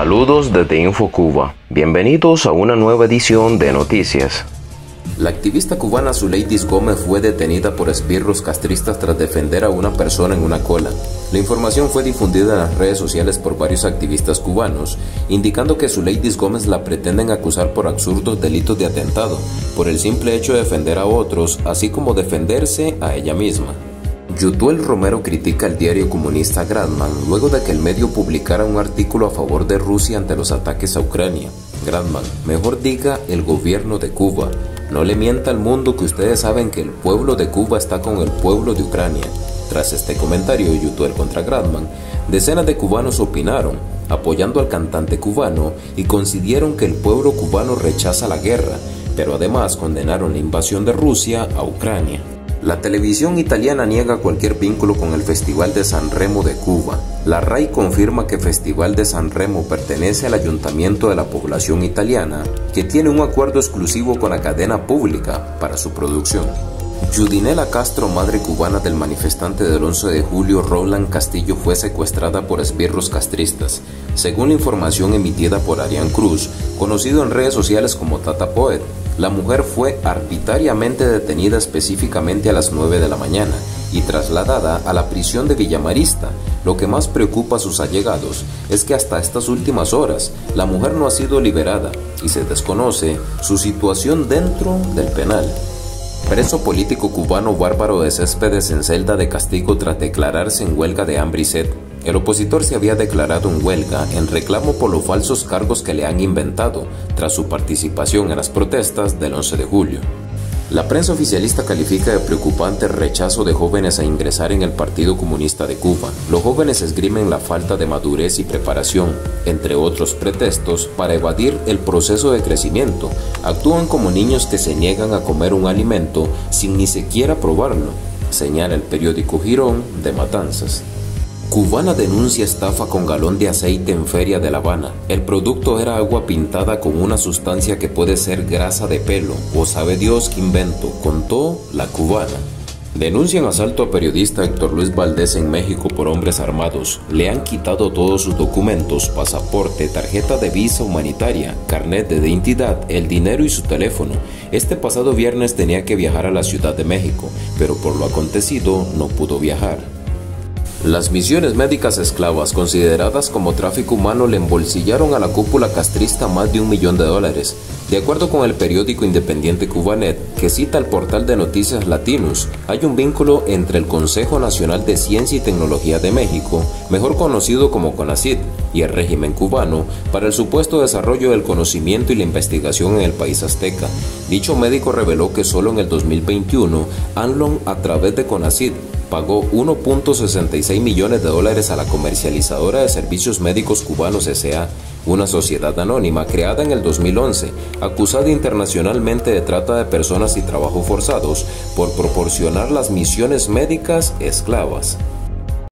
Saludos desde InfoCuba. Bienvenidos a una nueva edición de Noticias. La activista cubana Zuleidis Gómez fue detenida por esbirros castristas tras defender a una persona en una cola. La información fue difundida en las redes sociales por varios activistas cubanos, indicando que Zuleidis Gómez la pretenden acusar por absurdos delitos de atentado, por el simple hecho de defender a otros, así como defenderse a ella misma. Yutuel Romero critica al diario comunista Gradman luego de que el medio publicara un artículo a favor de Rusia ante los ataques a Ucrania. Gradman, mejor diga el gobierno de Cuba. No le mienta al mundo que ustedes saben que el pueblo de Cuba está con el pueblo de Ucrania. Tras este comentario de Yutuel contra Gradman, decenas de cubanos opinaron, apoyando al cantante cubano y consideraron que el pueblo cubano rechaza la guerra, pero además condenaron la invasión de Rusia a Ucrania. La televisión italiana niega cualquier vínculo con el Festival de San Remo de Cuba. La RAI confirma que Festival de San Remo pertenece al ayuntamiento de la población italiana, que tiene un acuerdo exclusivo con la cadena pública para su producción. Judinela Castro, madre cubana del manifestante del 11 de julio, Roland Castillo, fue secuestrada por esbirros castristas, según la información emitida por Arián Cruz, conocido en redes sociales como Tata Poet. La mujer fue arbitrariamente detenida específicamente a las 9 de la mañana y trasladada a la prisión de Villamarista. Lo que más preocupa a sus allegados es que hasta estas últimas horas la mujer no ha sido liberada y se desconoce su situación dentro del penal. Preso político cubano Bárbaro de Céspedes en celda de castigo tras declararse en huelga de hambre y sed. El opositor se había declarado en huelga en reclamo por los falsos cargos que le han inventado tras su participación en las protestas del 11 de julio. La prensa oficialista califica de preocupante el rechazo de jóvenes a ingresar en el Partido Comunista de Cuba. Los jóvenes esgrimen la falta de madurez y preparación, entre otros pretextos, para evadir el proceso de crecimiento. Actúan como niños que se niegan a comer un alimento sin ni siquiera probarlo, señala el periódico Girón de Matanzas. Cubana denuncia estafa con galón de aceite en Feria de La Habana. El producto era agua pintada con una sustancia que puede ser grasa de pelo o sabe Dios qué invento, contó la cubana. Denuncian asalto a periodista Héctor Luis Valdés en México por hombres armados. Le han quitado todos sus documentos, pasaporte, tarjeta de visa humanitaria, carnet de identidad, el dinero y su teléfono. Este pasado viernes tenía que viajar a la Ciudad de México, pero por lo acontecido no pudo viajar. Las misiones médicas esclavas, consideradas como tráfico humano, le embolsillaron a la cúpula castrista más de un millón de dólares. De acuerdo con el periódico independiente Cubanet, que cita el portal de noticias Latinos, hay un vínculo entre el Consejo Nacional de Ciencia y Tecnología de México, mejor conocido como CONACYT, y el régimen cubano para el supuesto desarrollo del conocimiento y la investigación en el país azteca. Dicho médico reveló que solo en el 2021, ANLON, a través de CONACYT, pagó 1.66 millones de dólares a la comercializadora de servicios médicos cubanos S.A., una sociedad anónima creada en el 2011, acusada internacionalmente de trata de personas y trabajo forzados por proporcionar las misiones médicas esclavas.